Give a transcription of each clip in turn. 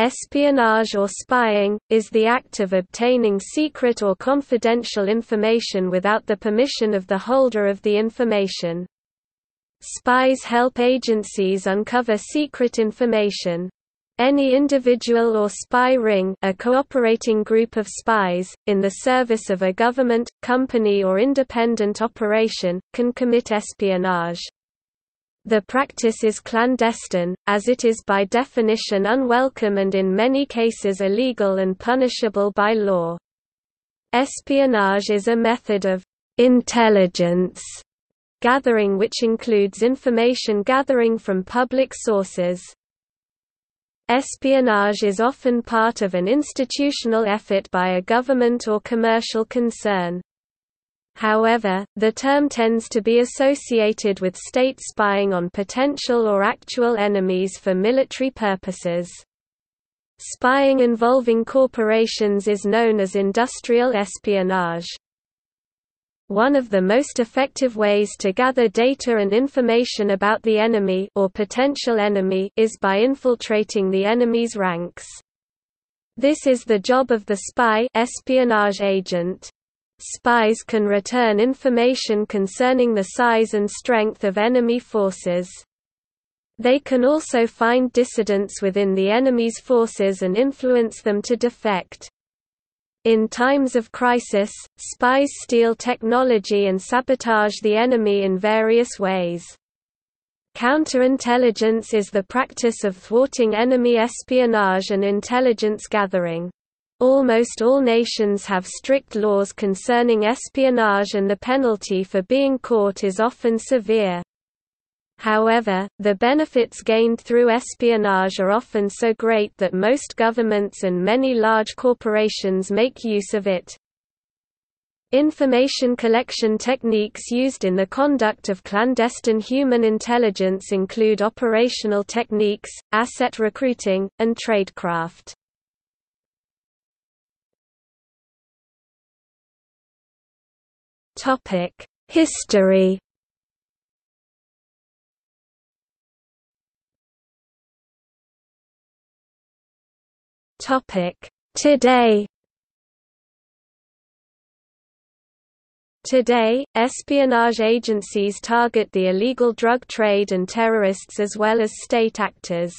Espionage or spying, is the act of obtaining secret or confidential information without the permission of the holder of the information. Spies help agencies uncover secret information. Any individual or spy ring a cooperating group of spies, in the service of a government, company or independent operation, can commit espionage. The practice is clandestine, as it is by definition unwelcome and in many cases illegal and punishable by law. Espionage is a method of intelligence gathering which includes information gathering from public sources. Espionage is often part of an institutional effort by a government or commercial concern. However, the term tends to be associated with state spying on potential or actual enemies for military purposes. Spying involving corporations is known as industrial espionage. One of the most effective ways to gather data and information about the enemy or potential enemy is by infiltrating the enemy's ranks. This is the job of the spy espionage agent. Spies can return information concerning the size and strength of enemy forces. They can also find dissidents within the enemy's forces and influence them to defect. In times of crisis, spies steal technology and sabotage the enemy in various ways. Counterintelligence is the practice of thwarting enemy espionage and intelligence gathering. Almost all nations have strict laws concerning espionage and the penalty for being caught is often severe. However, the benefits gained through espionage are often so great that most governments and many large corporations make use of it. Information collection techniques used in the conduct of clandestine human intelligence include operational techniques, asset recruiting, and tradecraft. Topic: History. Topic: Today. Today, espionage agencies target the illegal drug trade and terrorists as well as state actors.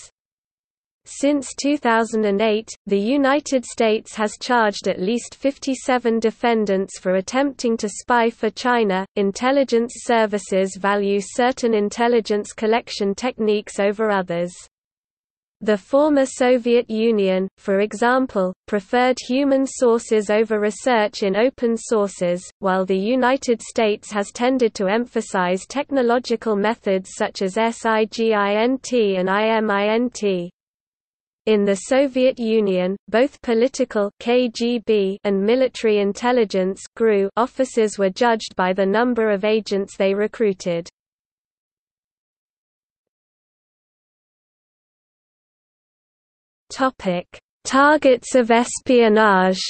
Since 2008, the United States has charged at least 57 defendants for attempting to spy for China. Intelligence services value certain intelligence collection techniques over others. The former Soviet Union, for example, preferred human sources over research in open sources, while the United States has tended to emphasize technological methods such as SIGINT and IMINT. In the Soviet Union, both political KGB and military intelligence GRU officers were judged by the number of agents they recruited. Topic: Targets of espionage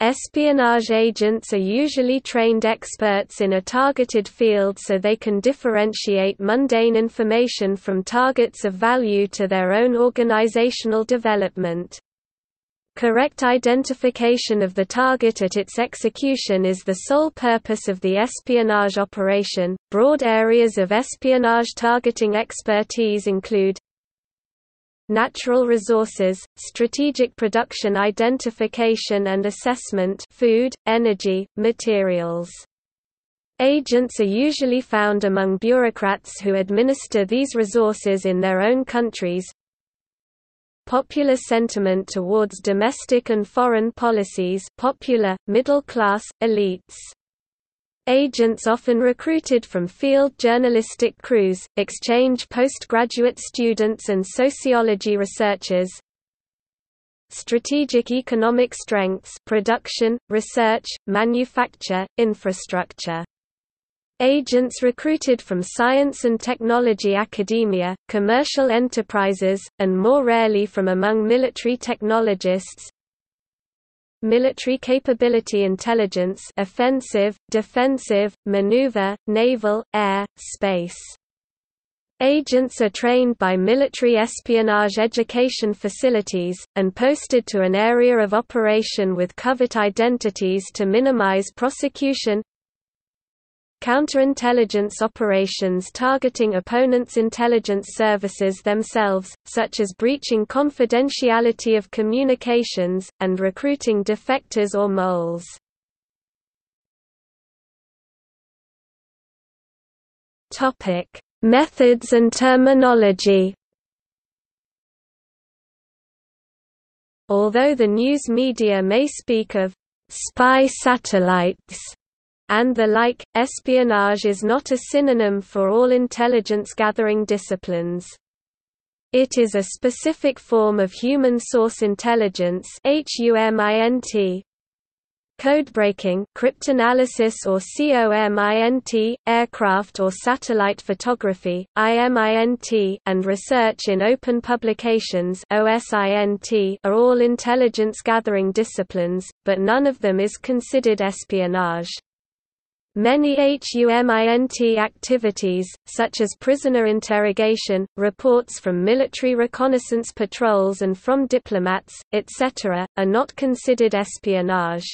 Espionage agents are usually trained experts in a targeted field so they can differentiate mundane information from targets of value to their own organizational development. Correct identification of the target at its execution is the sole purpose of the espionage operation. Broad areas of espionage targeting expertise include natural resources, strategic production identification and assessment food, energy, materials. Agents are usually found among bureaucrats who administer these resources in their own countries. Popular sentiment towards domestic and foreign policies popular, middle class, elites Agents often recruited from field journalistic crews, exchange postgraduate students and sociology researchers. Strategic economic strengths production, research, manufacture, infrastructure. Agents recruited from science and technology academia, commercial enterprises, and more rarely from among military technologists, military capability intelligence offensive, defensive, maneuver, naval, air, space. Agents are trained by military espionage education facilities, and posted to an area of operation with covert identities to minimize prosecution Counterintelligence operations targeting opponents' intelligence services themselves, such as breaching confidentiality of communications, and recruiting defectors or moles. Methods and terminology Although the news media may speak of «spy satellites» and the like, espionage is not a synonym for all intelligence-gathering disciplines. It is a specific form of human source intelligence HUMINT, Codebreaking cryptanalysis or COMINT, aircraft or satellite photography, IMINT and research in open publications OSINT are all intelligence-gathering disciplines, but none of them is considered espionage. Many HUMINT activities, such as prisoner interrogation, reports from military reconnaissance patrols and from diplomats, etc., are not considered espionage.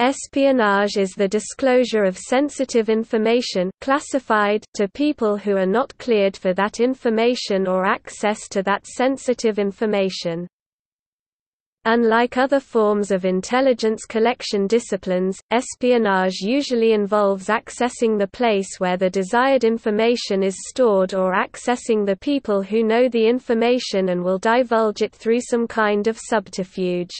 Espionage is the disclosure of sensitive information classified to people who are not cleared for that information or access to that sensitive information. Unlike other forms of intelligence collection disciplines, espionage usually involves accessing the place where the desired information is stored or accessing the people who know the information and will divulge it through some kind of subterfuge.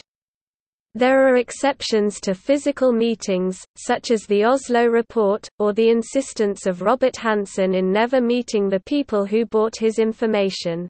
There are exceptions to physical meetings, such as the Oslo Report, or the insistence of Robert Hanssen in never meeting the people who bought his information.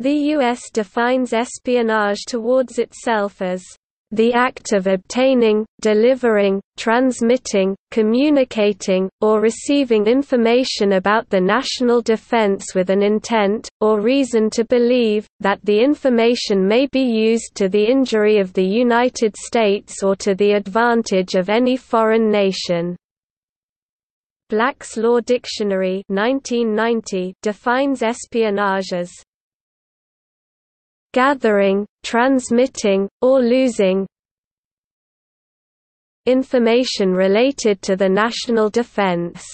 The U.S. defines espionage towards itself as the act of obtaining, delivering, transmitting, communicating, or receiving information about the national defense with an intent, or reason to believe, that the information may be used to the injury of the United States or to the advantage of any foreign nation. Black's Law Dictionary 1990 defines espionage as gathering, transmitting, or losing information related to the national defense.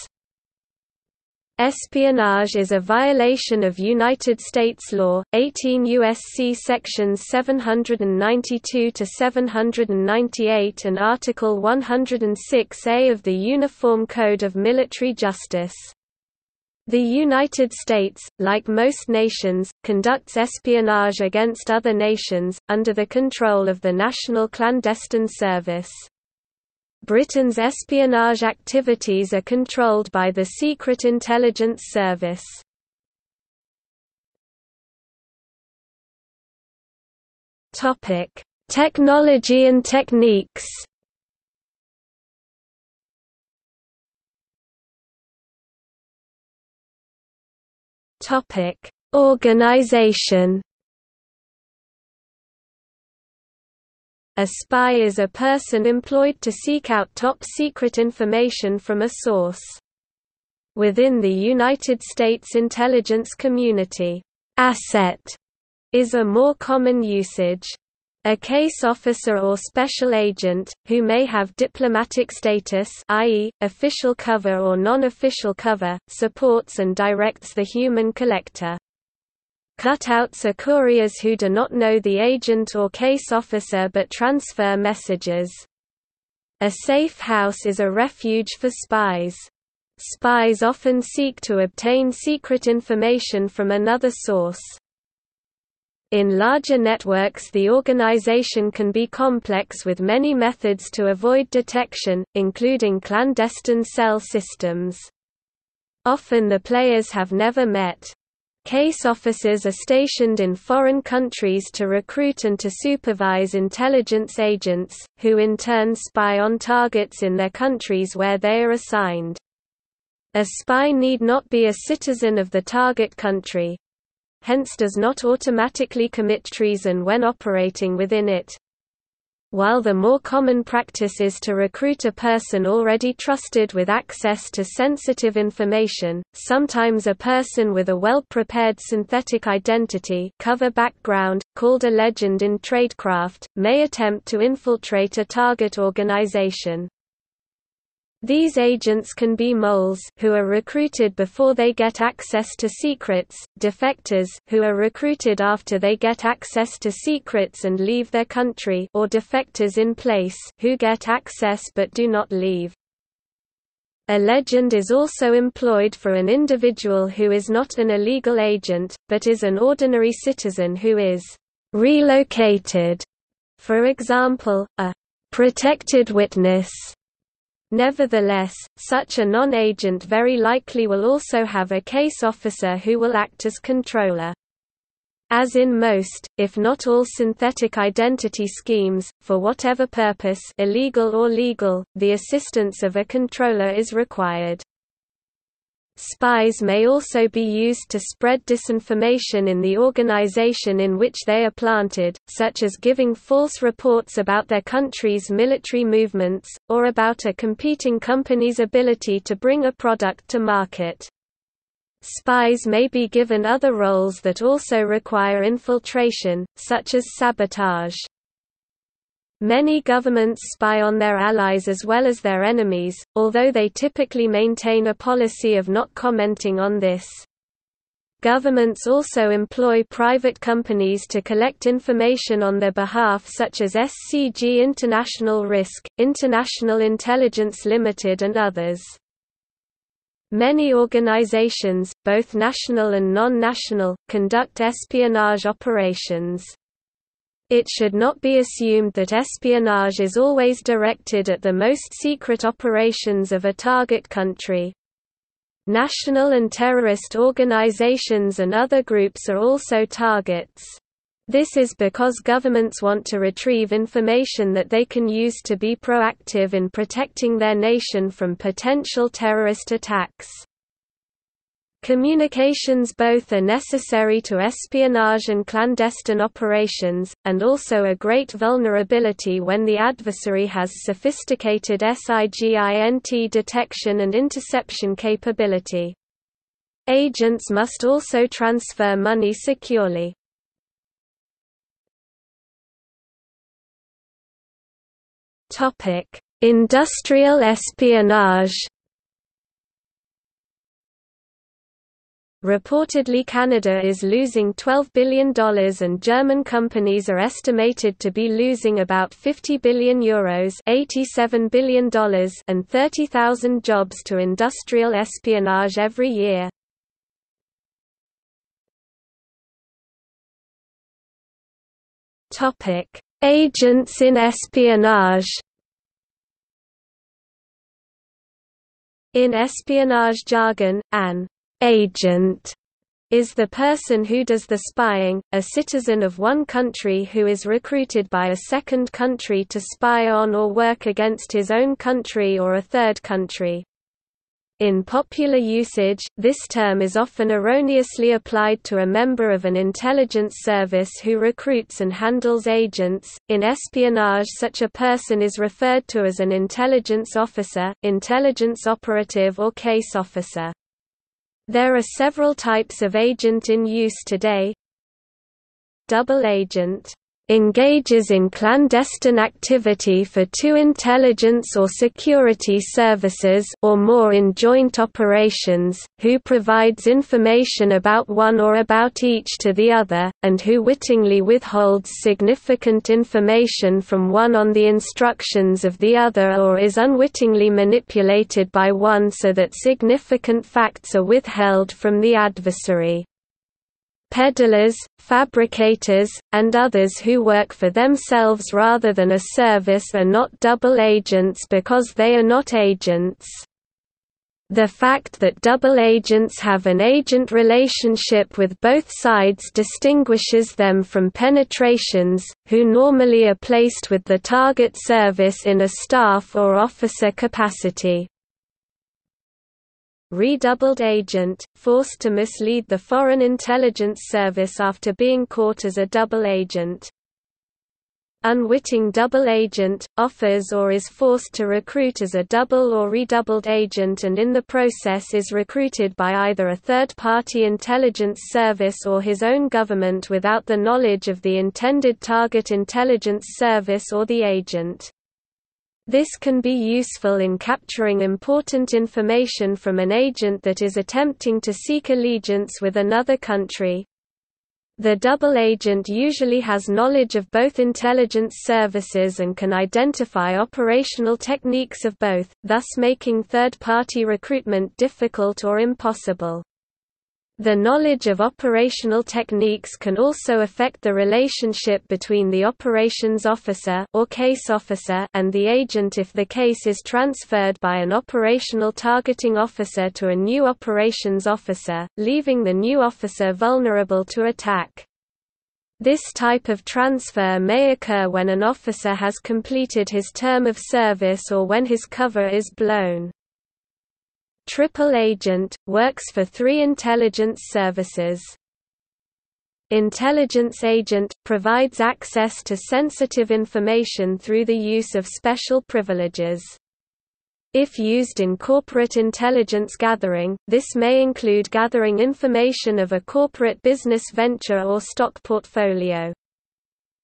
Espionage is a violation of United States law, 18 U.S.C. sections 792 to 798 and Article 106A of the Uniform Code of Military Justice. The United States, like most nations, conducts espionage against other nations, under the control of the National Clandestine Service. Britain's espionage activities are controlled by the Secret Intelligence Service. Technology and techniques Topic: Organization. A spy is a person employed to seek out top-secret information from a source. Within the United States intelligence community, asset is a more common usage. A case officer or special agent, who may have diplomatic status i.e., official cover or non-official cover, supports and directs the human collector. Cutouts are couriers who do not know the agent or case officer but transfer messages. A safe house is a refuge for spies. Spies often seek to obtain secret information from another source. In larger networks the organization can be complex with many methods to avoid detection, including clandestine cell systems. Often the players have never met. Case officers are stationed in foreign countries to recruit and to supervise intelligence agents, who in turn spy on targets in their countries where they are assigned. A spy need not be a citizen of the target country, hence does not automatically commit treason when operating within it. While the more common practice is to recruit a person already trusted with access to sensitive information, sometimes a person with a well-prepared synthetic identity cover background, called a legend in tradecraft, may attempt to infiltrate a target organization. These agents can be moles who are recruited before they get access to secrets, defectors who are recruited after they get access to secrets and leave their country or defectors in place who get access but do not leave. A legend is also employed for an individual who is not an illegal agent, but is an ordinary citizen who is relocated. For example, a protected witness Nevertheless, such a non-agent very likely will also have a case officer who will act as controller. As in most, if not all synthetic identity schemes, for whatever purpose illegal or legal, the assistance of a controller is required. Spies may also be used to spread disinformation in the organization in which they are planted, such as giving false reports about their country's military movements, or about a competing company's ability to bring a product to market. Spies may be given other roles that also require infiltration, such as sabotage. Many governments spy on their allies as well as their enemies, although they typically maintain a policy of not commenting on this. Governments also employ private companies to collect information on their behalf such as SCG International Risk, International Intelligence Limited and others. Many organizations, both national and non-national, conduct espionage operations. It should not be assumed that espionage is always directed at the most secret operations of a target country. National and terrorist organizations and other groups are also targets. This is because governments want to retrieve information that they can use to be proactive in protecting their nation from potential terrorist attacks. Communications both are necessary to espionage and clandestine operations, and also a great vulnerability when the adversary has sophisticated SIGINT detection and interception capability. Agents must also transfer money securely. Industrial espionage Reportedly Canada is losing $12 billion and German companies are estimated to be losing about €50 billion Euros $87 billion and 30,000 jobs to industrial espionage every year. Agents in espionage In espionage jargon, an agent is the person who does the spying, a citizen of one country who is recruited by a second country to spy on or work against his own country or a third country. In popular usage, this term is often erroneously applied to a member of an intelligence service who recruits and handles agents. In espionage, such a person is referred to as an intelligence officer, intelligence operative, or case officer. There are several types of agent in use today. Double agent engages in clandestine activity for two intelligence or security services or more in joint operations, who provides information about one or about each to the other, and who wittingly withholds significant information from one on the instructions of the other or is unwittingly manipulated by one so that significant facts are withheld from the adversary peddlers, fabricators, and others who work for themselves rather than a service are not double agents because they are not agents. The fact that double agents have an agent relationship with both sides distinguishes them from penetrations, who normally are placed with the target service in a staff or officer capacity redoubled agent, forced to mislead the Foreign Intelligence Service after being caught as a double agent. unwitting double agent, offers or is forced to recruit as a double or redoubled agent and in the process is recruited by either a third-party intelligence service or his own government without the knowledge of the intended target intelligence service or the agent. This can be useful in capturing important information from an agent that is attempting to seek allegiance with another country. The double agent usually has knowledge of both intelligence services and can identify operational techniques of both, thus making third-party recruitment difficult or impossible. The knowledge of operational techniques can also affect the relationship between the operations officer or case officer and the agent if the case is transferred by an operational targeting officer to a new operations officer, leaving the new officer vulnerable to attack. This type of transfer may occur when an officer has completed his term of service or when his cover is blown. Triple Agent, works for three intelligence services. Intelligence Agent, provides access to sensitive information through the use of special privileges. If used in corporate intelligence gathering, this may include gathering information of a corporate business venture or stock portfolio.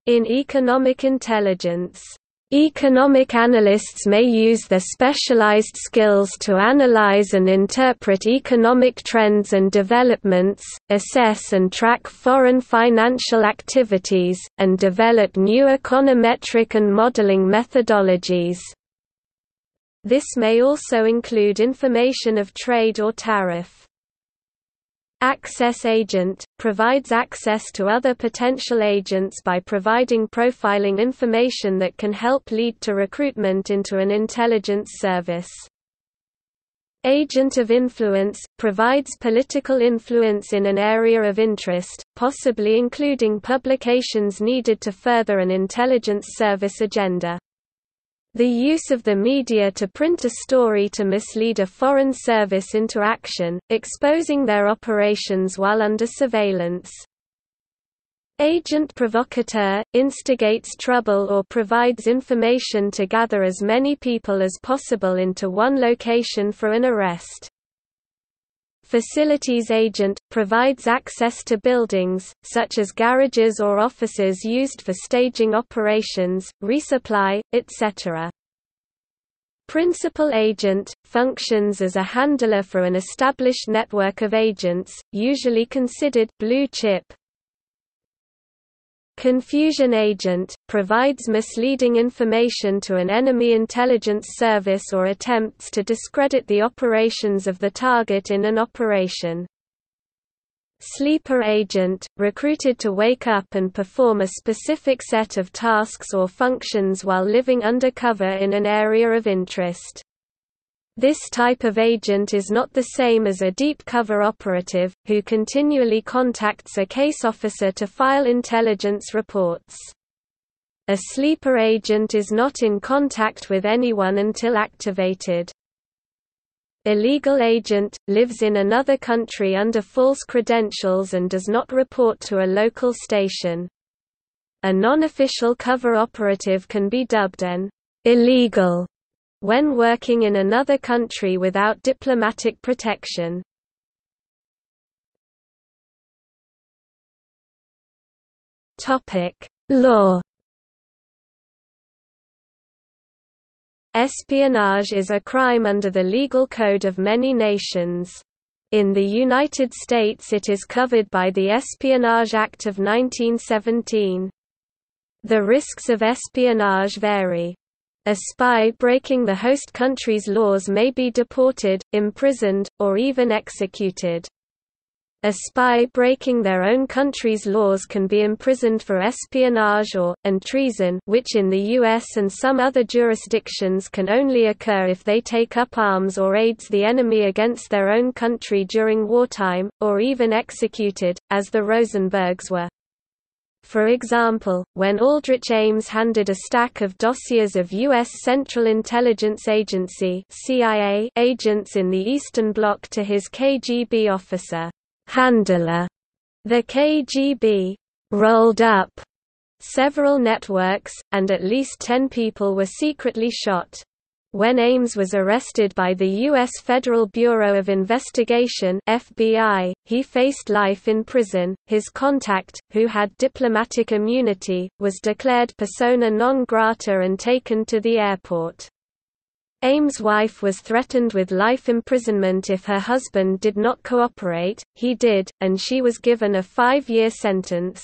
In economic intelligence, Economic analysts may use their specialized skills to analyze and interpret economic trends and developments, assess and track foreign financial activities, and develop new econometric and modeling methodologies. This may also include information of trade or tariff. Access Agent – provides access to other potential agents by providing profiling information that can help lead to recruitment into an intelligence service. Agent of Influence – provides political influence in an area of interest, possibly including publications needed to further an intelligence service agenda. The use of the media to print a story to mislead a foreign service into action, exposing their operations while under surveillance. Agent provocateur, instigates trouble or provides information to gather as many people as possible into one location for an arrest. Facilities agent – provides access to buildings, such as garages or offices used for staging operations, resupply, etc. Principal agent – functions as a handler for an established network of agents, usually considered blue chip, Confusion agent – provides misleading information to an enemy intelligence service or attempts to discredit the operations of the target in an operation. Sleeper agent – recruited to wake up and perform a specific set of tasks or functions while living undercover in an area of interest. This type of agent is not the same as a deep cover operative, who continually contacts a case officer to file intelligence reports. A sleeper agent is not in contact with anyone until activated. Illegal agent, lives in another country under false credentials and does not report to a local station. A non-official cover operative can be dubbed an illegal when working in another country without diplomatic protection. Law Espionage is a crime under the legal code of many nations. In the United States it is covered by the Espionage Act of 1917. The risks of espionage vary. A spy breaking the host country's laws may be deported, imprisoned, or even executed. A spy breaking their own country's laws can be imprisoned for espionage or, and treason which in the US and some other jurisdictions can only occur if they take up arms or aids the enemy against their own country during wartime, or even executed, as the Rosenbergs were. For example, when Aldrich Ames handed a stack of dossiers of U.S. Central Intelligence Agency CIA agents in the Eastern Bloc to his KGB officer, Handler, the KGB rolled up several networks, and at least ten people were secretly shot. When Ames was arrested by the U.S. Federal Bureau of Investigation (FBI), he faced life in prison. His contact, who had diplomatic immunity, was declared persona non grata and taken to the airport. Ames' wife was threatened with life imprisonment if her husband did not cooperate, he did, and she was given a five-year sentence.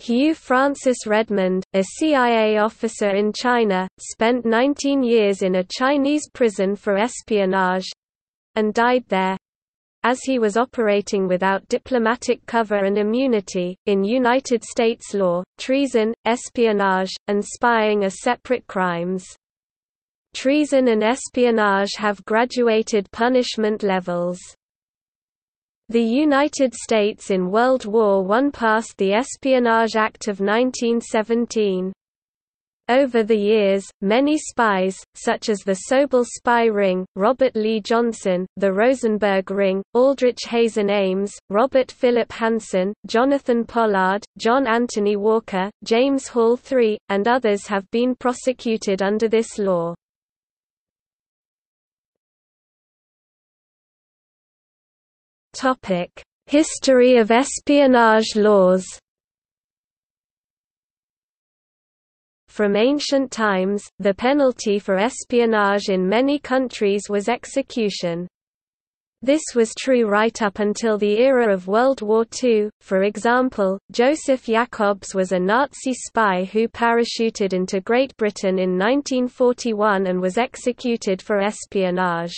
Hugh Francis Redmond, a CIA officer in China, spent 19 years in a Chinese prison for espionage—and died there. As he was operating without diplomatic cover and immunity, in United States law, treason, espionage, and spying are separate crimes. Treason and espionage have graduated punishment levels. The United States in World War I passed the Espionage Act of 1917. Over the years, many spies, such as the Soble spy ring, Robert Lee Johnson, the Rosenberg ring, Aldrich Hazen Ames, Robert Philip Hanssen, Jonathan Pollard, John Anthony Walker, James Hall III, and others have been prosecuted under this law. History of espionage laws From ancient times, the penalty for espionage in many countries was execution. This was true right up until the era of World War II. For example, Josef Jakobs was a Nazi spy who parachuted into Great Britain in 1941 and was executed for espionage.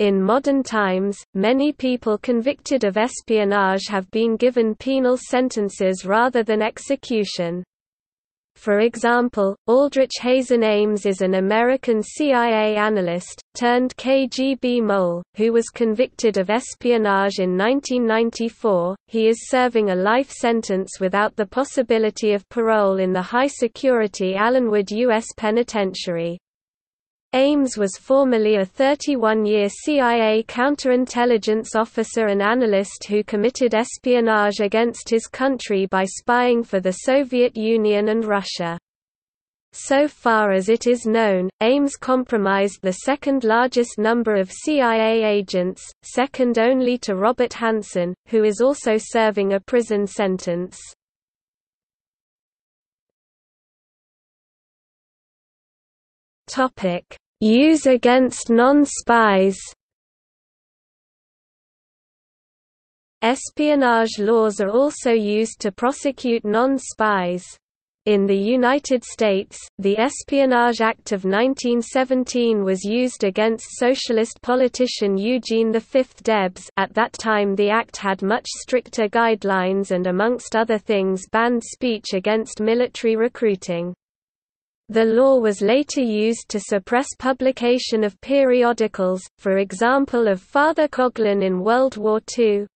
In modern times, many people convicted of espionage have been given penal sentences rather than execution. For example, Aldrich Hazen Ames is an American CIA analyst, turned KGB mole, who was convicted of espionage in 1994. He is serving a life sentence without the possibility of parole in the high-security Allenwood U.S. Penitentiary. Ames was formerly a 31-year CIA counterintelligence officer and analyst who committed espionage against his country by spying for the Soviet Union and Russia. So far as it is known, Ames compromised the second largest number of CIA agents, second only to Robert Hanssen, who is also serving a prison sentence. Topic: Use against non-spies. Espionage laws are also used to prosecute non-spies. In the United States, the Espionage Act of 1917 was used against socialist politician Eugene V. Debs at that time the act had much stricter guidelines and amongst other things banned speech against military recruiting. The law was later used to suppress publication of periodicals, for example of Father Coughlin in World War II.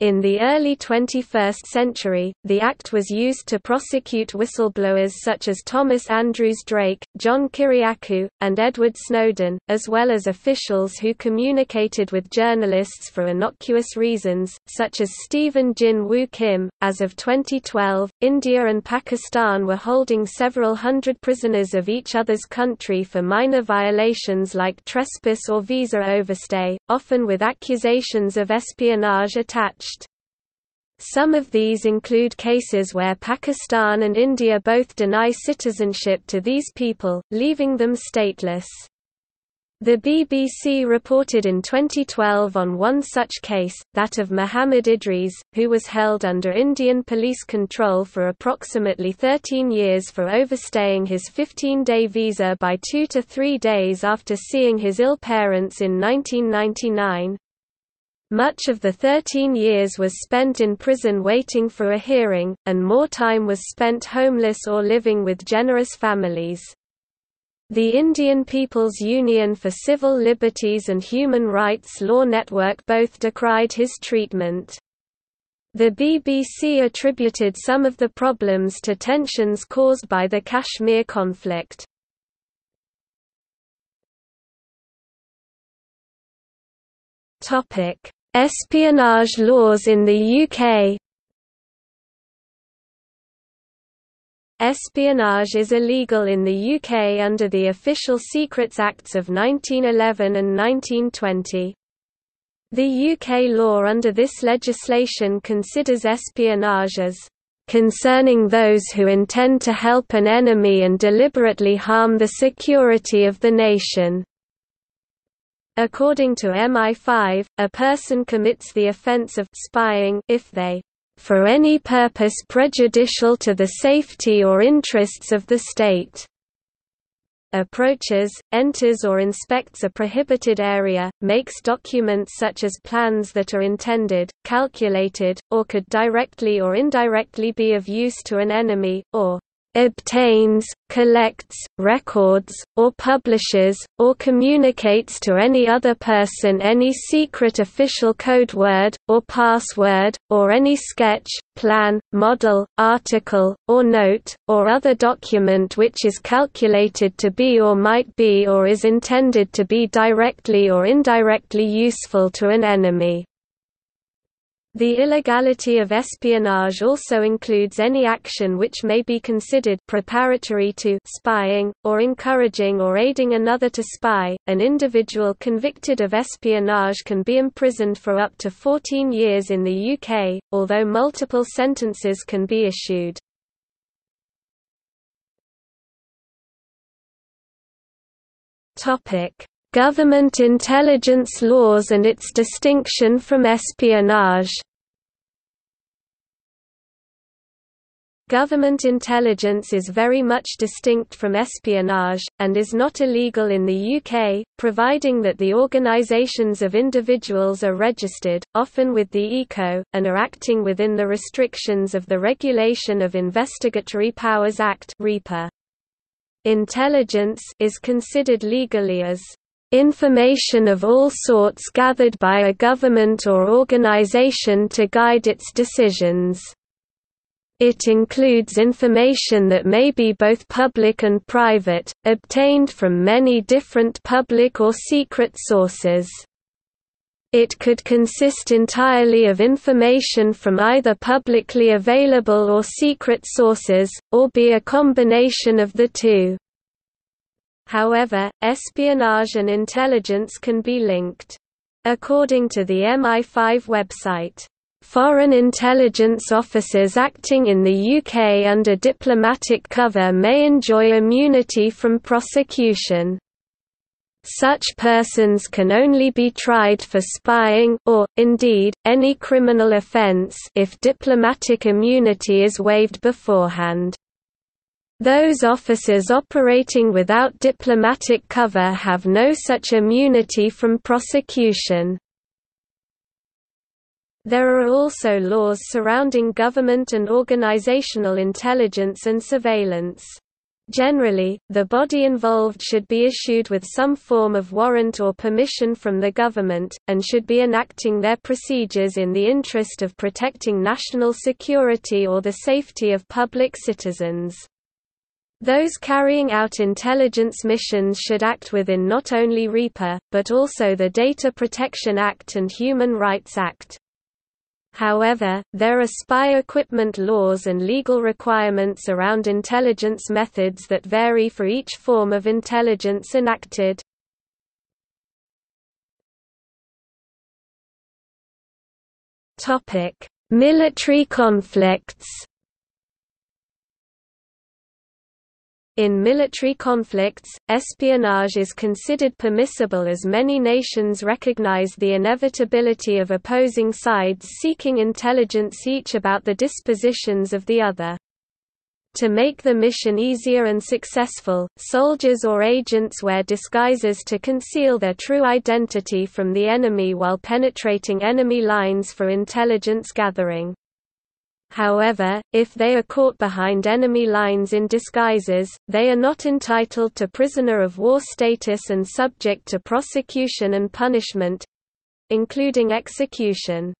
In the early 21st century, the Act was used to prosecute whistleblowers such as Thomas Andrews Drake, John Kiriakou, and Edward Snowden, as well as officials who communicated with journalists for innocuous reasons, such as Stephen Jin Woo Kim. As of 2012, India and Pakistan were holding several hundred prisoners of each other's country for minor violations like trespass or visa overstay, often with accusations of espionage attached. Some of these include cases where Pakistan and India both deny citizenship to these people, leaving them stateless. The BBC reported in 2012 on one such case, that of Muhammad Idris, who was held under Indian police control for approximately 13 years for overstaying his 15-day visa by two to three days after seeing his ill parents in 1999. Much of the 13 years was spent in prison waiting for a hearing, and more time was spent homeless or living with generous families. The Indian People's Union for Civil Liberties and Human Rights Law Network both decried his treatment. The BBC attributed some of the problems to tensions caused by the Kashmir conflict. Topic: Espionage laws in the UK Espionage is illegal in the UK under the Official Secrets Acts of 1911 and 1920. The UK law under this legislation considers espionage as concerning those who intend to help an enemy and deliberately harm the security of the nation. According to MI5, a person commits the offence of spying if they for any purpose prejudicial to the safety or interests of the state approaches, enters or inspects a prohibited area, makes documents such as plans that are intended, calculated, or could directly or indirectly be of use to an enemy, or obtains, collects, records, or publishes, or communicates to any other person any secret official code word, or password, or any sketch, plan, model, article, or note, or other document which is calculated to be or might be or is intended to be directly or indirectly useful to an enemy. The illegality of espionage also includes any action which may be considered preparatory to spying, or encouraging or aiding another to spy. An individual convicted of espionage can be imprisoned for up to 14 years in the UK, although multiple sentences can be issued. Topic: Government intelligence laws and its distinction from espionage. Government intelligence is very much distinct from espionage, and is not illegal in the UK, providing that the organisations of individuals are registered, often with the ECO, and are acting within the restrictions of the Regulation of Investigatory Powers Act Intelligence is considered legally as Information of all sorts gathered by a government or organization to guide its decisions. It includes information that may be both public and private, obtained from many different public or secret sources. It could consist entirely of information from either publicly available or secret sources, or be a combination of the two. However, espionage and intelligence can be linked. According to the MI5 website, Foreign intelligence officers acting in the UK under diplomatic cover may enjoy immunity from prosecution. Such persons can only be tried for spying or, indeed, any criminal offence if diplomatic immunity is waived beforehand. Those officers operating without diplomatic cover have no such immunity from prosecution. There are also laws surrounding government and organizational intelligence and surveillance. Generally, the body involved should be issued with some form of warrant or permission from the government, and should be enacting their procedures in the interest of protecting national security or the safety of public citizens. Those carrying out intelligence missions should act within not only RIPA, but also the Data Protection Act and Human Rights Act. However, there are spy equipment laws and legal requirements around intelligence methods that vary for each form of intelligence enacted. Military conflicts In military conflicts, espionage is considered permissible as many nations recognize the inevitability of opposing sides seeking intelligence each about the dispositions of the other. To make the mission easier and successful, soldiers or agents wear disguises to conceal their true identity from the enemy while penetrating enemy lines for intelligence gathering. However, if they are caught behind enemy lines in disguises, they are not entitled to prisoner of war status and subject to prosecution and punishment—including execution.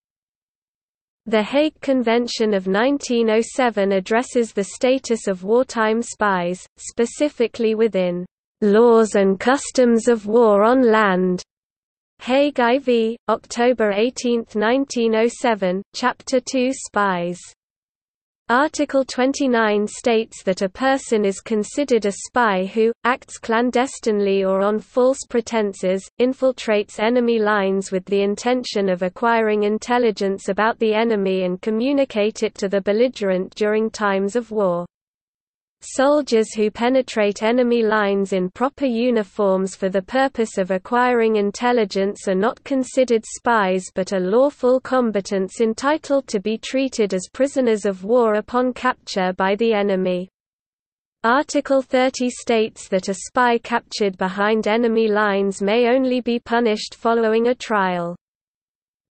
The Hague Convention of 1907 addresses the status of wartime spies, specifically within "...laws and customs of war on land." Hague IV, October 18, 1907, Chapter 2 Spies Article 29 states that a person is considered a spy who, acts clandestinely or on false pretenses, infiltrates enemy lines with the intention of acquiring intelligence about the enemy and communicate it to the belligerent during times of war. Soldiers who penetrate enemy lines in proper uniforms for the purpose of acquiring intelligence are not considered spies but are lawful combatants entitled to be treated as prisoners of war upon capture by the enemy. Article 30 states that a spy captured behind enemy lines may only be punished following a trial.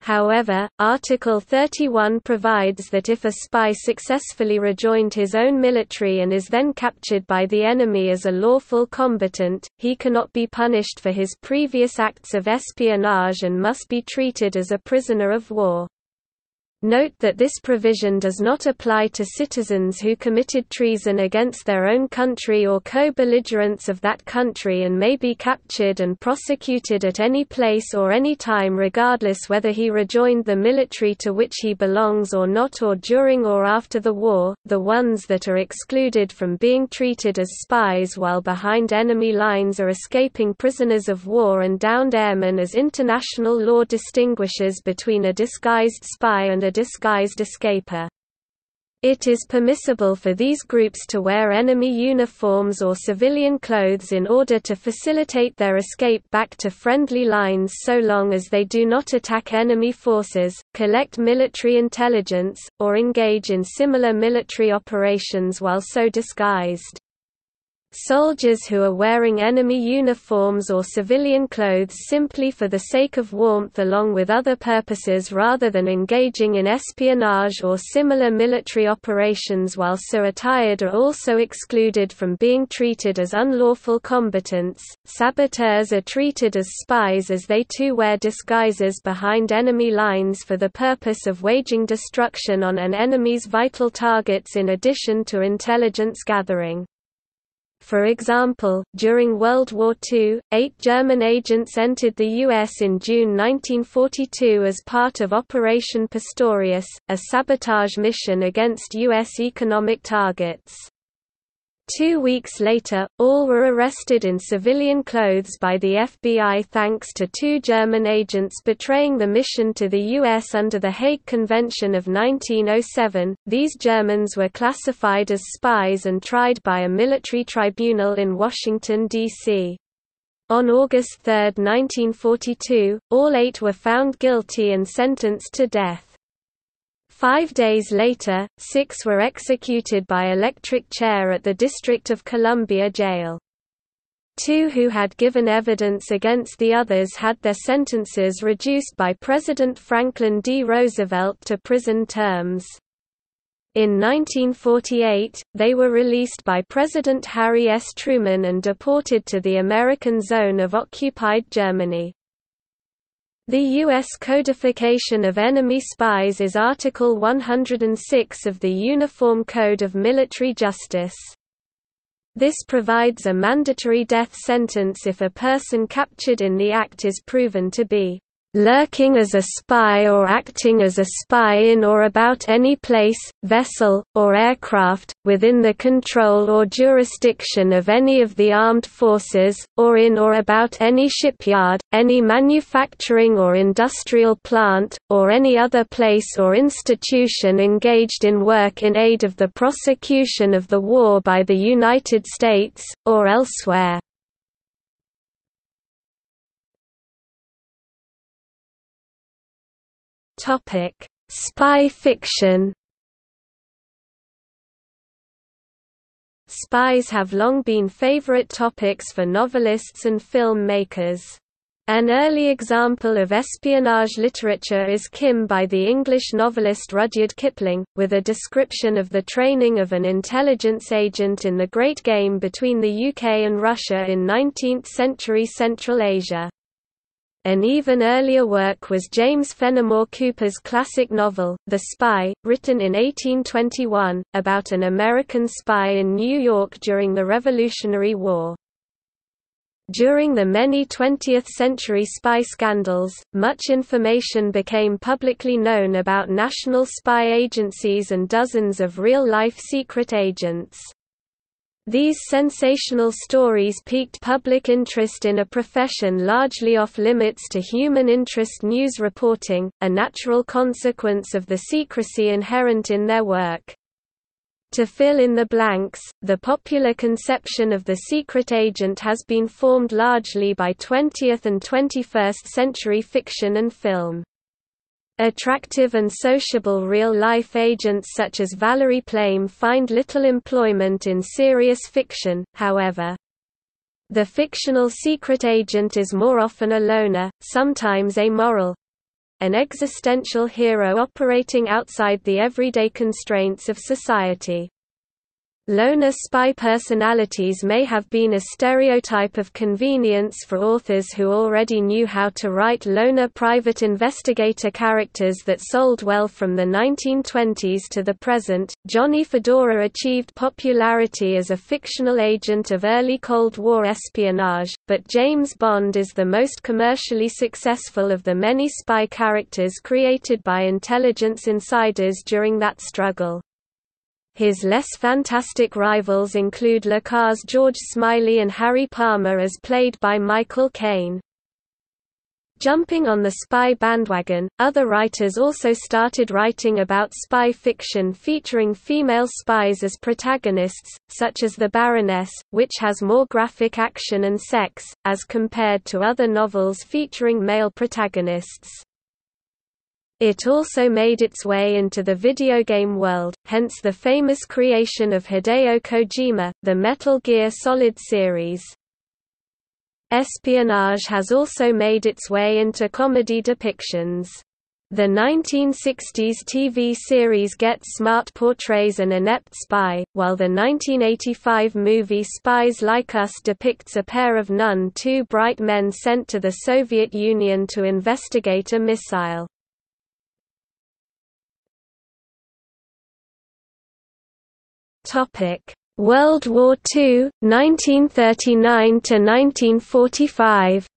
However, Article 31 provides that if a spy successfully rejoined his own military and is then captured by the enemy as a lawful combatant, he cannot be punished for his previous acts of espionage and must be treated as a prisoner of war. Note that this provision does not apply to citizens who committed treason against their own country or co-belligerents of that country and may be captured and prosecuted at any place or any time regardless whether he rejoined the military to which he belongs or not or during or after the war. The ones that are excluded from being treated as spies while behind enemy lines are escaping prisoners of war and downed airmen as international law distinguishes between a disguised spy and a a disguised escaper. It is permissible for these groups to wear enemy uniforms or civilian clothes in order to facilitate their escape back to friendly lines so long as they do not attack enemy forces, collect military intelligence, or engage in similar military operations while so disguised. Soldiers who are wearing enemy uniforms or civilian clothes simply for the sake of warmth along with other purposes rather than engaging in espionage or similar military operations while so attired are also excluded from being treated as unlawful combatants. Saboteurs are treated as spies as they too wear disguises behind enemy lines for the purpose of waging destruction on an enemy's vital targets in addition to intelligence gathering. For example, during World War II, eight German agents entered the U.S. in June 1942 as part of Operation Pastorius, a sabotage mission against U.S. economic targets. Two weeks later, all were arrested in civilian clothes by the FBI thanks to two German agents betraying the mission to the U.S. under the Hague Convention of 1907. These Germans were classified as spies and tried by a military tribunal in Washington, D.C. On August 3, 1942, all eight were found guilty and sentenced to death. Five days later, six were executed by electric chair at the District of Columbia jail. Two who had given evidence against the others had their sentences reduced by President Franklin D. Roosevelt to prison terms. In 1948, they were released by President Harry S. Truman and deported to the American zone of occupied Germany. The U.S. codification of enemy spies is Article 106 of the Uniform Code of Military Justice. This provides a mandatory death sentence if a person captured in the act is proven to be lurking as a spy or acting as a spy in or about any place, vessel, or aircraft, within the control or jurisdiction of any of the armed forces, or in or about any shipyard, any manufacturing or industrial plant, or any other place or institution engaged in work in aid of the prosecution of the war by the United States, or elsewhere. Topic: Spy fiction. Spies have long been favorite topics for novelists and film makers. An early example of espionage literature is Kim by the English novelist Rudyard Kipling, with a description of the training of an intelligence agent in the Great Game between the UK and Russia in 19th-century Central Asia. An even earlier work was James Fenimore Cooper's classic novel, The Spy, written in 1821, about an American spy in New York during the Revolutionary War. During the many 20th-century spy scandals, much information became publicly known about national spy agencies and dozens of real-life secret agents. These sensational stories piqued public interest in a profession largely off-limits to human interest news reporting, a natural consequence of the secrecy inherent in their work. To fill in the blanks, the popular conception of the secret agent has been formed largely by 20th and 21st century fiction and film. Attractive and sociable real-life agents such as Valerie Plame find little employment in serious fiction, however. The fictional secret agent is more often a loner, sometimes amoral, an existential hero operating outside the everyday constraints of society. Loner spy personalities may have been a stereotype of convenience for authors who already knew how to write loner private investigator characters that sold well from the 1920s to the present. Johnny Fedora achieved popularity as a fictional agent of early Cold War espionage, but James Bond is the most commercially successful of the many spy characters created by intelligence insiders during that struggle. His less fantastic rivals include Le Carre's George Smiley and Harry Palmer as played by Michael Caine. Jumping on the spy bandwagon, other writers also started writing about spy fiction featuring female spies as protagonists, such as The Baroness, which has more graphic action and sex, as compared to other novels featuring male protagonists. It also made its way into the video game world, hence the famous creation of Hideo Kojima, the Metal Gear Solid series. Espionage has also made its way into comedy depictions. The 1960s TV series Get Smart portrays an inept spy, while the 1985 movie Spies Like Us depicts a pair of none too bright men sent to the Soviet Union to investigate a missile. Topic: World War II, 1939 to 1945.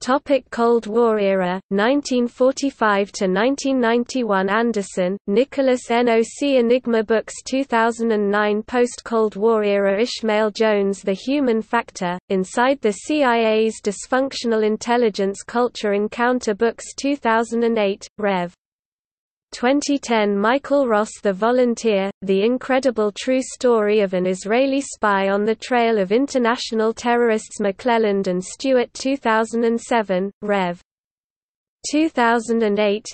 Topic Cold War era, 1945 to 1991 Anderson, Nicholas NOC Enigma Books 2009 Post-Cold War era Ishmael Jones The Human Factor, Inside the CIA's Dysfunctional Intelligence Culture Encounter Books 2008, Rev. 2010 Michael Ross The Volunteer, The Incredible True Story of an Israeli Spy on the Trail of International Terrorists McClelland and Stewart 2007, Rev. 2008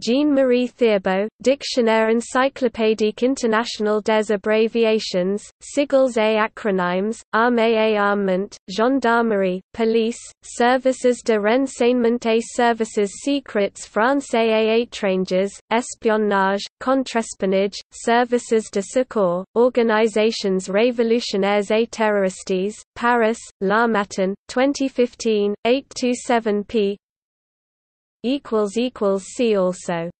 Jean-Marie Thiébaut, Dictionnaire encyclopédique international des abbréviations, sigles et acronymes, armée et armement, gendarmerie, police, services de renseignement et services secrets français et étrangers, espionnage, contrespionnage, services de secours, organisations révolutionnaires et terroristes, Paris, L'Harmattan, 2015, 827 p. See also